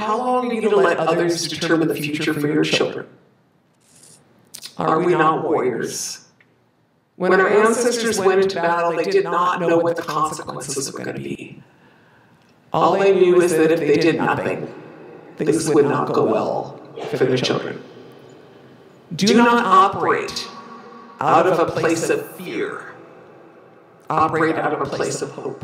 How long are you going to let others determine the future for your children? Are we not warriors? When our ancestors went into battle, they did not know what the consequences were going to be. All they knew is that if they did nothing, things would not go well for their children. Do not operate out of a place of fear. Operate out of a place of hope.